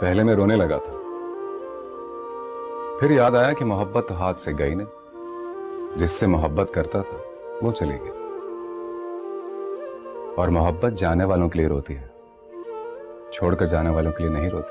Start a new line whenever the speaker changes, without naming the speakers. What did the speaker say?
पहले मैं रोने लगा था। फिर याद आया कि मोहब्बत हाथ से गई नहीं। जिससे मोहब्बत करता था, वो चली गई। और मोहब्बत जाने वालों के लिए रोती है। छोड़कर जाने वालों के लिए नहीं रोती।